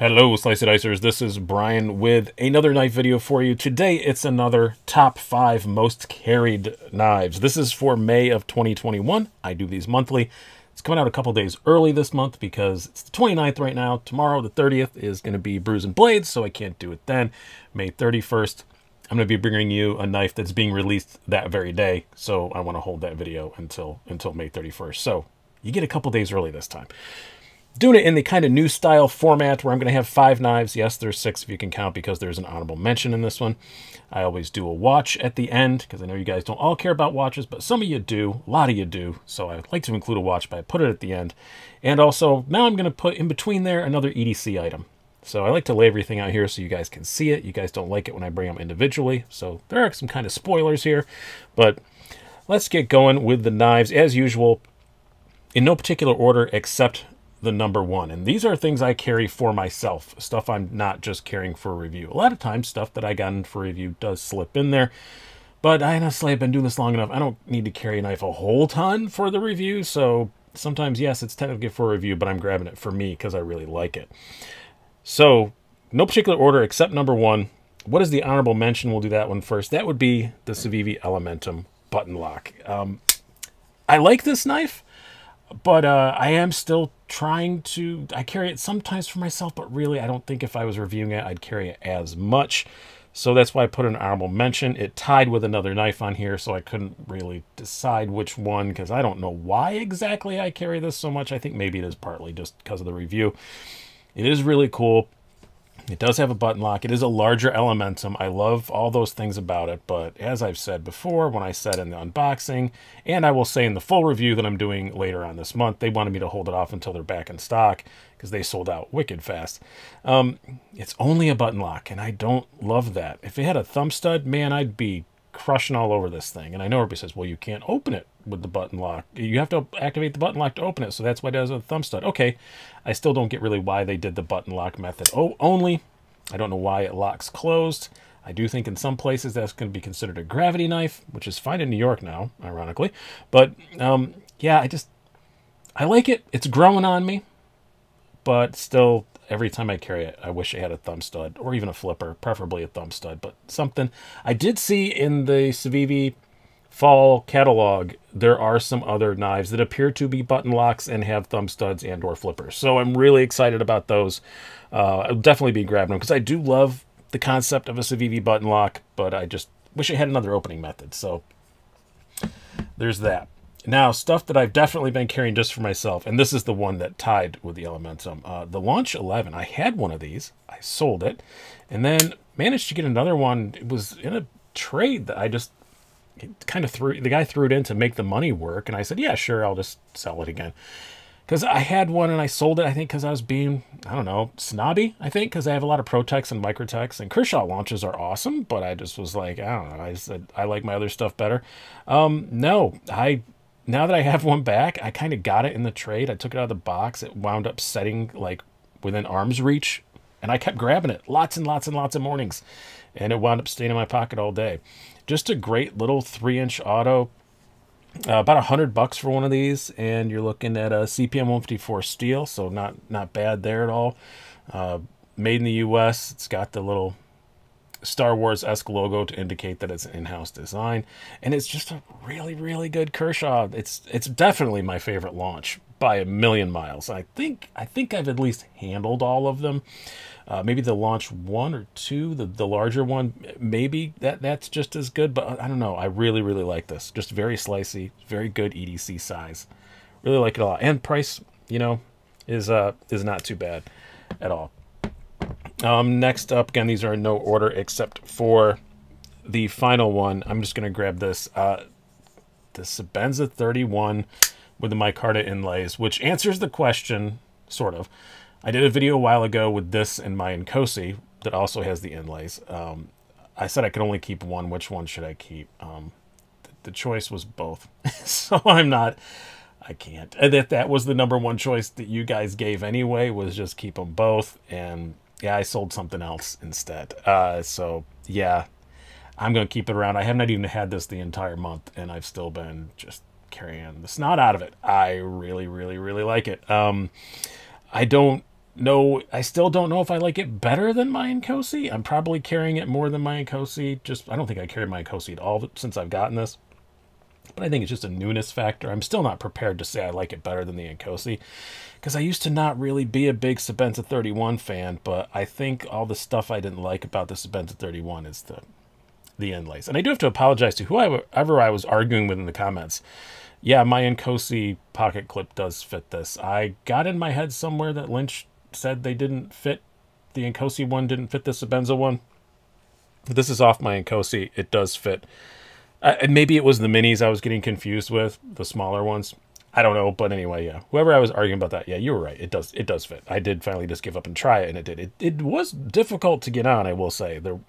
Hello, Slicey Dicers. This is Brian with another knife video for you. Today, it's another top five most carried knives. This is for May of 2021. I do these monthly. It's coming out a couple days early this month because it's the 29th right now. Tomorrow, the 30th, is going to be Brews and Blades, so I can't do it then. May 31st, I'm going to be bringing you a knife that's being released that very day, so I want to hold that video until until May 31st. So you get a couple days early this time doing it in the kind of new style format where I'm going to have five knives. Yes, there's six if you can count because there's an honorable mention in this one. I always do a watch at the end because I know you guys don't all care about watches, but some of you do. A lot of you do. So I like to include a watch, but I put it at the end. And also, now I'm going to put in between there another EDC item. So I like to lay everything out here so you guys can see it. You guys don't like it when I bring them individually. So there are some kind of spoilers here. But let's get going with the knives. As usual, in no particular order except the number one. And these are things I carry for myself, stuff I'm not just carrying for review. A lot of times, stuff that I got in for review does slip in there. But I honestly have been doing this long enough. I don't need to carry a knife a whole ton for the review. So sometimes, yes, it's technically for review, but I'm grabbing it for me because I really like it. So no particular order except number one. What is the honorable mention? We'll do that one first. That would be the Civivi Elementum button lock. Um, I like this knife but uh, I am still trying to. I carry it sometimes for myself, but really, I don't think if I was reviewing it, I'd carry it as much. So that's why I put an honorable mention. It tied with another knife on here, so I couldn't really decide which one because I don't know why exactly I carry this so much. I think maybe it is partly just because of the review. It is really cool. It does have a button lock. It is a larger Elementum. I love all those things about it, but as I've said before, when I said in the unboxing, and I will say in the full review that I'm doing later on this month, they wanted me to hold it off until they're back in stock because they sold out wicked fast. Um, it's only a button lock, and I don't love that. If it had a thumb stud, man, I'd be crushing all over this thing. And I know everybody says, well, you can't open it with the button lock. You have to activate the button lock to open it. So that's why it does a thumb stud. Okay, I still don't get really why they did the button lock method. Oh, only. I don't know why it locks closed. I do think in some places that's going to be considered a gravity knife, which is fine in New York now, ironically. But um, yeah, I just, I like it. It's growing on me. But still, every time I carry it, I wish it had a thumb stud or even a flipper, preferably a thumb stud, but something. I did see in the Civivi fall catalog, there are some other knives that appear to be button locks and have thumb studs and or flippers. So I'm really excited about those. Uh, I'll definitely be grabbing them because I do love the concept of a Civivi button lock, but I just wish it had another opening method. So there's that. Now, stuff that I've definitely been carrying just for myself, and this is the one that tied with the Elementum. Uh, the Launch 11, I had one of these. I sold it, and then managed to get another one. It was in a trade that I just kind of threw the guy threw it in to make the money work and i said yeah sure i'll just sell it again because i had one and i sold it i think because i was being i don't know snobby i think because i have a lot of Protechs and Microtechs and kershaw launches are awesome but i just was like i don't know i said i like my other stuff better um no i now that i have one back i kind of got it in the trade i took it out of the box it wound up setting like within arm's reach and i kept grabbing it lots and lots and lots of mornings and it wound up staying in my pocket all day just a great little three inch auto. Uh, about a hundred bucks for one of these, and you're looking at a CPM 154 steel, so not not bad there at all. Uh, made in the U.S. It's got the little Star Wars esque logo to indicate that it's an in-house design, and it's just a really really good Kershaw. It's it's definitely my favorite launch by a million miles. I think I think I've at least handled all of them. Uh, maybe the launch one or two, the, the larger one, maybe that that's just as good. But I don't know. I really really like this. Just very slicey, very good EDC size. Really like it a lot. And price, you know, is uh is not too bad at all. Um, next up, again, these are in no order except for the final one. I'm just gonna grab this. Uh, the Sebenza 31 with the micarta inlays, which answers the question, sort of. I did a video a while ago with this and my Inkosi that also has the inlays. Um, I said I could only keep one. Which one should I keep? Um, th the choice was both. so I'm not, I can't. And that that was the number one choice that you guys gave anyway, was just keep them both. And yeah, I sold something else instead. Uh, so yeah, I'm to keep it around. I have not even had this the entire month and I've still been just carrying the snot out of it. I really, really, really like it. Um, I don't no, I still don't know if I like it better than my Inkosi. I'm probably carrying it more than my Inkosi. Just I don't think I carried my Inkosi at all since I've gotten this. But I think it's just a newness factor. I'm still not prepared to say I like it better than the Inkosi because I used to not really be a big Sebenza 31 fan, but I think all the stuff I didn't like about the Sebenza 31 is the the lace. And I do have to apologize to whoever I was arguing with in the comments. Yeah, my Inkosi pocket clip does fit this. I got in my head somewhere that Lynch said they didn't fit the Inkosi one didn't fit the Sebenza one. This is off my Inkosi. It does fit. Uh, maybe it was the minis I was getting confused with, the smaller ones. I don't know, but anyway, yeah. Whoever I was arguing about that, yeah, you were right. It does, it does fit. I did finally just give up and try it, and it did. It, it was difficult to get on, I will say. They're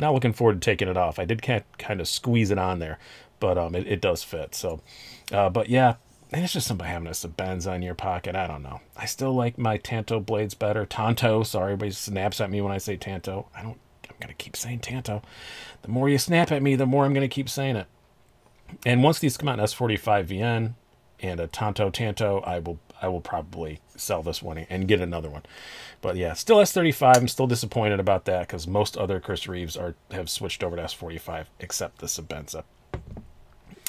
not looking forward to taking it off. I did kind of squeeze it on there, but um, it, it does fit. So, uh, but yeah, and it's just somebody having a Sebenza in your pocket. I don't know. I still like my Tanto blades better. Tanto, sorry, everybody snaps at me when I say Tanto. I don't, I'm going to keep saying Tanto. The more you snap at me, the more I'm going to keep saying it. And once these come out in S45 VN and a Tanto Tanto, I will I will probably sell this one and get another one. But yeah, still S35. I'm still disappointed about that because most other Chris Reeves are have switched over to S45 except the Sebenza.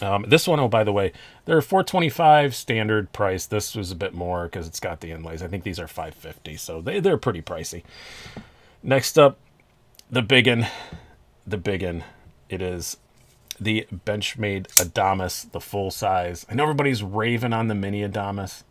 Um, this one, oh, by the way, they're 425 standard price. This was a bit more because it's got the inlays. I think these are 550, so they, they're pretty pricey. Next up, the biggin, the biggin. It is the Benchmade Adamas, the full size. I know everybody's raving on the mini Adamas.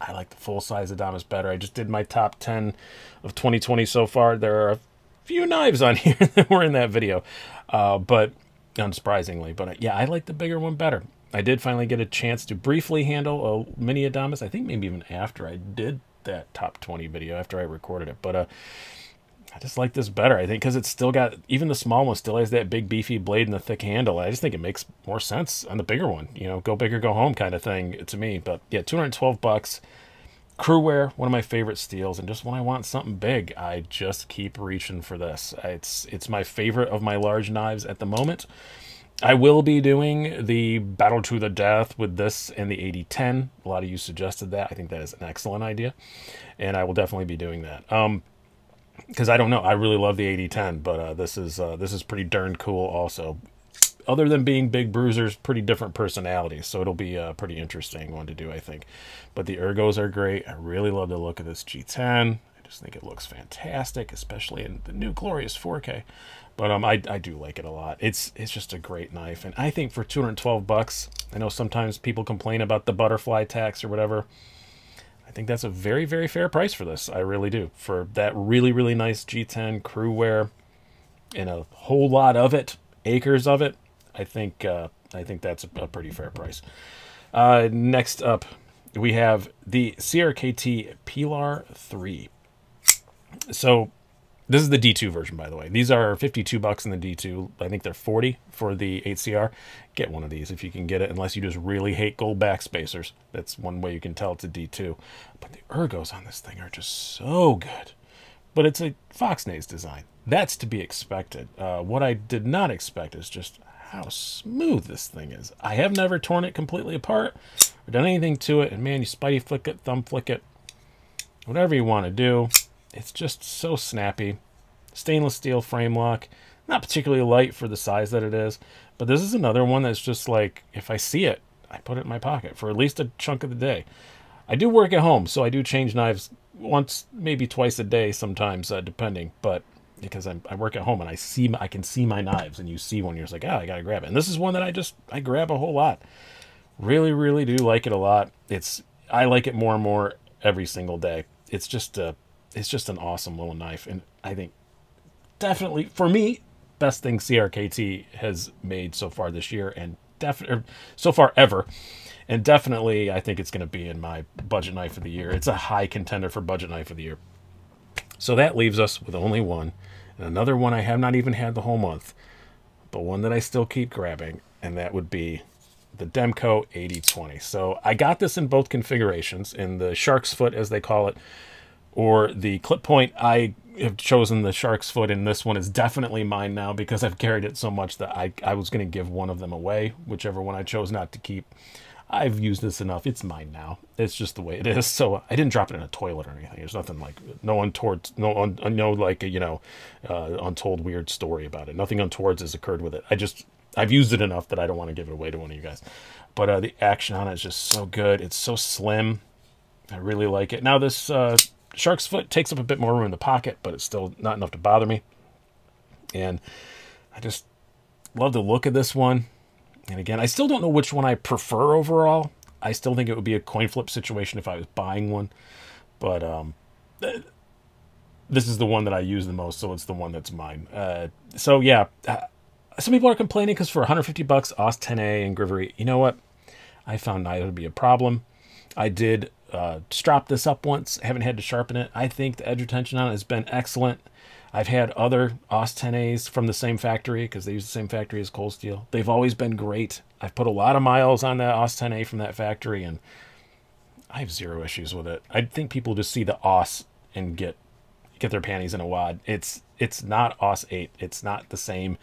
I like the full size Adamas better. I just did my top 10 of 2020 so far. There are a few knives on here that were in that video, uh, but unsurprisingly. But uh, yeah, I like the bigger one better. I did finally get a chance to briefly handle a mini Adamas. I think maybe even after I did that top 20 video, after I recorded it. But uh, I just like this better. I think because it's still got, even the small one still has that big beefy blade and the thick handle. I just think it makes more sense on the bigger one. You know, go big or go home kind of thing to me. But yeah, 212 bucks. CruWear, one of my favorite steels, and just when I want something big, I just keep reaching for this. It's it's my favorite of my large knives at the moment. I will be doing the Battle to the Death with this and the AD10. A lot of you suggested that. I think that is an excellent idea, and I will definitely be doing that. Um, because I don't know, I really love the AD10, but uh, this is uh, this is pretty darn cool also other than being big bruisers, pretty different personalities. So it'll be a pretty interesting one to do, I think. But the ergos are great. I really love the look of this G10. I just think it looks fantastic, especially in the new glorious 4K. But um, I, I do like it a lot. It's it's just a great knife, and I think for 212 bucks, I know sometimes people complain about the butterfly tax or whatever. I think that's a very very fair price for this. I really do for that really really nice G10 CruWear and a whole lot of it, acres of it. I think uh, I think that's a, a pretty fair price. Uh, next up, we have the CRKT Pilar 3. So this is the D2 version, by the way. These are 52 bucks in the D2. I think they're 40 for the 8CR. Get one of these if you can get it, unless you just really hate gold backspacers. That's one way you can tell it's a D2. But the ergos on this thing are just so good. But it's a Fox Voxnaes design. That's to be expected. Uh, what I did not expect is just how smooth this thing is. I have never torn it completely apart or done anything to it. And man, you spidey flick it, thumb flick it, whatever you want to do. It's just so snappy. Stainless steel frame lock. Not particularly light for the size that it is. But this is another one that's just like, if I see it, I put it in my pocket for at least a chunk of the day. I do work at home, so I do change knives once, maybe twice a day sometimes, uh, depending. But because I'm, I work at home and I see I can see my knives and you see one you're just like oh I gotta grab it and this is one that I just I grab a whole lot really really do like it a lot it's I like it more and more every single day it's just a it's just an awesome little knife and I think definitely for me best thing CRKT has made so far this year and definitely er, so far ever. And definitely I think it's going to be in my budget knife of the year. It's a high contender for budget knife of the year. So that leaves us with only one and another one I have not even had the whole month, but one that I still keep grabbing, and that would be the Demko AD20. So I got this in both configurations, in the shark's foot as they call it, or the clip point. I have chosen the shark's foot, and this one is definitely mine now because I've carried it so much that I, I was going to give one of them away, whichever one I chose not to keep. I've used this enough. It's mine now. It's just the way it is. So I didn't drop it in a toilet or anything. There's nothing like no untoward, no un, no like you know, uh, untold weird story about it. Nothing untoward has occurred with it. I just I've used it enough that I don't want to give it away to one of you guys. But uh, the action on it is just so good. It's so slim. I really like it. Now this uh, shark's foot takes up a bit more room in the pocket, but it's still not enough to bother me. And I just love the look of this one. And again, I still don't know which one I prefer overall. I still think it would be a coin flip situation if I was buying one. But um, this is the one that I use the most, so it's the one that's mine. Uh, so yeah, uh, some people are complaining because for 150 bucks, AUS 10A and Grivory, you know what? I found neither to be a problem. I did uh, strop this up once, haven't had to sharpen it. I think the edge retention on it has been excellent. I've had other AUS 10As from the same factory because they use the same factory as Cold Steel. They've always been great. I've put a lot of miles on that AUS 10A from that factory, and I have zero issues with it. I think people just see the OS and get get their panties in a wad. It's it's not AUS 8. It's not the same,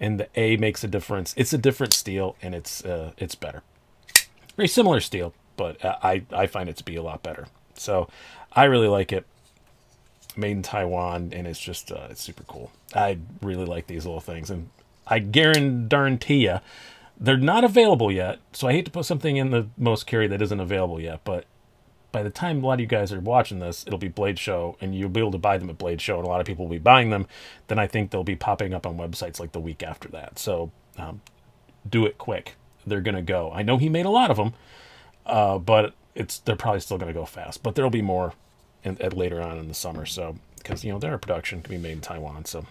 and the A makes a difference. It's a different steel, and it's uh, it's better. Very similar steel, but I I find it to be a lot better. So I really like it made in Taiwan, and it's just uh, it's super cool. I really like these little things, and I guarantee you, they're not available yet. So I hate to put something in the most carry that isn't available yet, but by the time a lot of you guys are watching this, it'll be Blade Show, and you'll be able to buy them at Blade Show, and a lot of people will be buying them. Then I think they'll be popping up on websites like the week after that. So um, do it quick. They're gonna go. I know he made a lot of them, uh, but it's they're probably still gonna go fast. But there'll be more in, at later on in the summer. So because you know their production can be made in Taiwan. So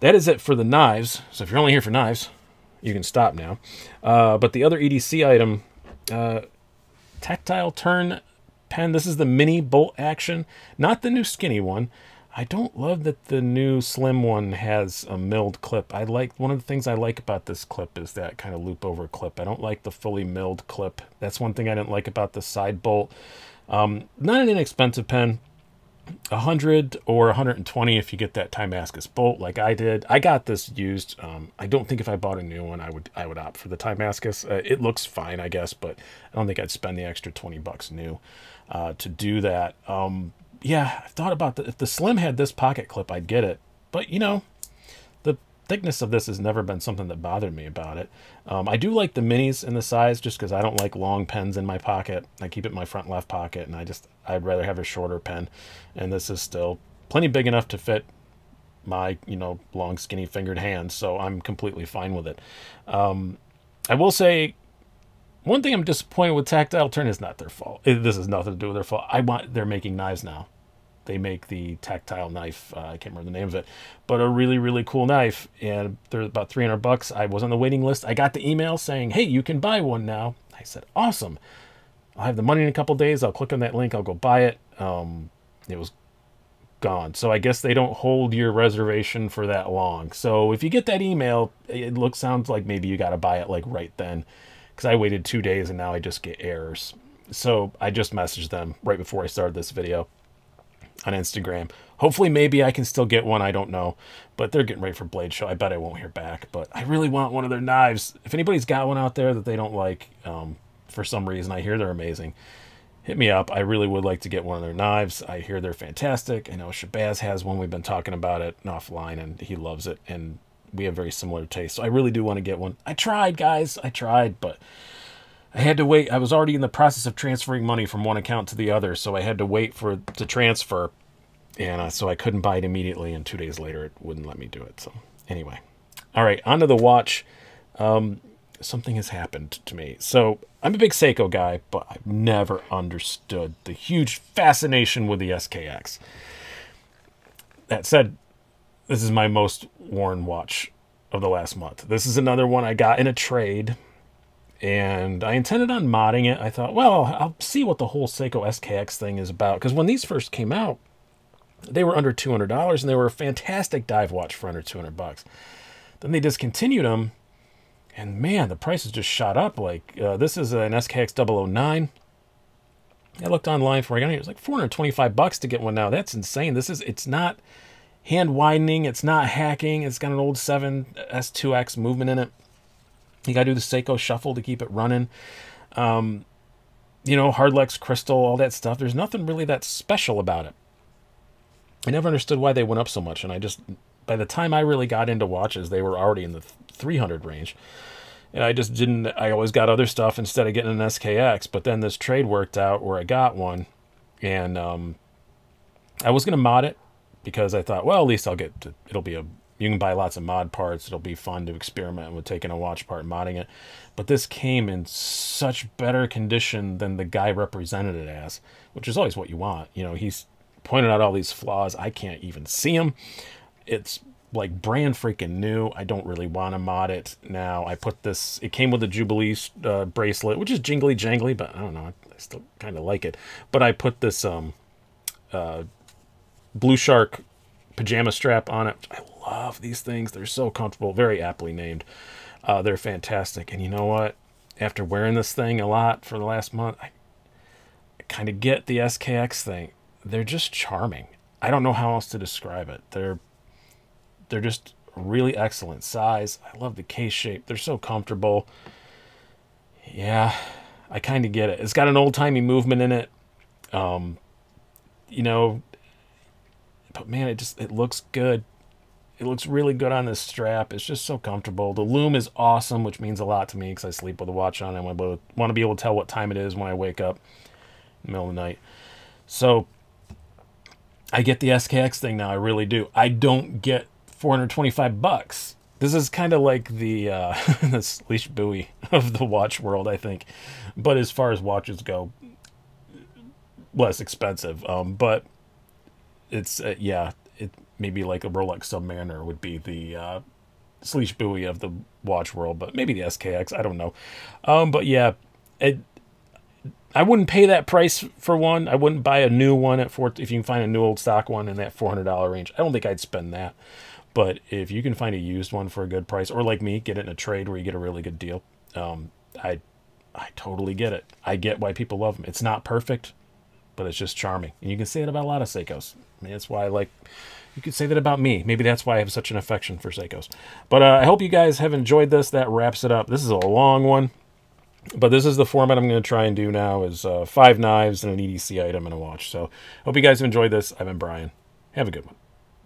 that is it for the knives. So if you're only here for knives, you can stop now. Uh, but the other EDC item, uh, tactile turn pen. This is the mini bolt action, not the new skinny one. I don't love that the new slim one has a milled clip. I like one of the things I like about this clip is that kind of loop over clip. I don't like the fully milled clip. That's one thing I didn't like about the side bolt. Um, not an inexpensive pen. 100 or 120 if you get that Timascus bolt like I did. I got this used. Um, I don't think if I bought a new one, I would I would opt for the Timascus. Uh, it looks fine, I guess, but I don't think I'd spend the extra 20 bucks new uh, to do that. Um, yeah, I thought about the, if the Slim had this pocket clip, I'd get it. But you know, the thickness of this has never been something that bothered me about it. Um, I do like the minis in the size just because I don't like long pens in my pocket. I keep it in my front left pocket, and I just I'd rather have a shorter pen. And this is still plenty big enough to fit my you know long skinny fingered hands, so I'm completely fine with it. Um, I will say. One thing I'm disappointed with Tactile Turn is not their fault. This is nothing to do with their fault. I want they're making knives now they make the tactile knife. Uh, I can't remember the name of it, but a really really cool knife, and they're about 300 bucks. I was on the waiting list. I got the email saying, "Hey, you can buy one now." I said, "Awesome! I'll have the money in a couple days. I'll click on that link. I'll go buy it." Um, it was gone. So I guess they don't hold your reservation for that long. So if you get that email, it looks sounds like maybe you got to buy it like right then, because I waited two days and now I just get errors. So I just messaged them right before I started this video on Instagram. Hopefully, maybe I can still get one. I don't know, but they're getting ready for Blade Show. I bet I won't hear back, but I really want one of their knives. If anybody's got one out there that they don't like, um, for some reason, I hear they're amazing. Hit me up. I really would like to get one of their knives. I hear they're fantastic. I know Shabazz has one. We've been talking about it offline, and he loves it. And we have very similar tastes. So I really do want to get one. I tried, guys. I tried, but I had to wait. I was already in the process of transferring money from one account to the other, so I had to wait for to transfer, and uh, so I couldn't buy it immediately. And two days later, it wouldn't let me do it. So anyway, all right, onto the watch. Um, something has happened to me. So I'm a big Seiko guy, but I've never understood the huge fascination with the SKX. That said, this is my most worn watch of the last month. This is another one I got in a trade and I intended on modding it. I thought, well, I'll see what the whole Seiko SKX thing is about. Because when these first came out, they were under $200 and they were a fantastic dive watch for under 200 bucks. Then they discontinued them, and man, the prices just shot up. Like, uh, this is an SKX 009. I looked online for it. It was like 425 bucks to get one now. That's insane. This is, it's not hand winding. It's not hacking. It's got an old 7 S2X movement in it. You got to do the Seiko shuffle to keep it running. Um, you know, Hardlex crystal, all that stuff. There's nothing really that special about it. I never understood why they went up so much, and I just by the time I really got into watches, they were already in the 300 range. And I just didn't, I always got other stuff instead of getting an SKX. But then this trade worked out where I got one. And um, I was going to mod it because I thought, well, at least I'll get, to, it'll be a, you can buy lots of mod parts. It'll be fun to experiment with taking a watch part and modding it. But this came in such better condition than the guy represented it as, which is always what you want. You know, he's pointed out all these flaws. I can't even see them it's like brand freaking new. I don't really want to mod it now. I put this, it came with a Jubilee uh, bracelet, which is jingly jangly, but I don't know. I still kind of like it. But I put this um, uh, Blue Shark pajama strap on it. I love these things. They're so comfortable, very aptly named. Uh, they're fantastic. And you know what? After wearing this thing a lot for the last month, I, I kind of get the SKX thing. They're just charming. I don't know how else to describe it. They're they're just really excellent size. I love the case shape. They're so comfortable. Yeah, I kind of get it. It's got an old-timey movement in it. Um, you know, but man, it just it looks good. It looks really good on this strap. It's just so comfortable. The lume is awesome, which means a lot to me because I sleep with a watch on. And I want to be able to tell what time it is when I wake up in the middle of the night. So I get the SKX thing now. I really do. I don't get 425 bucks. This is kind of like the uh, the leash buoy of the watch world, I think. But as far as watches go, less expensive. Um, but it's uh, yeah, maybe like a Rolex Submariner would be the uh, Slish buoy of the watch world, but maybe the SKX. I don't know. Um, but yeah, it. I wouldn't pay that price for one. I wouldn't buy a new one at four. If you can find a new old stock one in that four hundred dollar range, I don't think I'd spend that. But if you can find a used one for a good price, or like me, get it in a trade where you get a really good deal, um, I, I totally get it. I get why people love them. It's not perfect, but it's just charming. And you can say it about a lot of Seikos. I mean, that's why I like. You could say that about me. Maybe that's why I have such an affection for Seikos. But uh, I hope you guys have enjoyed this. That wraps it up. This is a long one, but this is the format I'm going to try and do now: is uh, five knives and an EDC item and a watch. So hope you guys have enjoyed this. I've been Brian. Have a good one.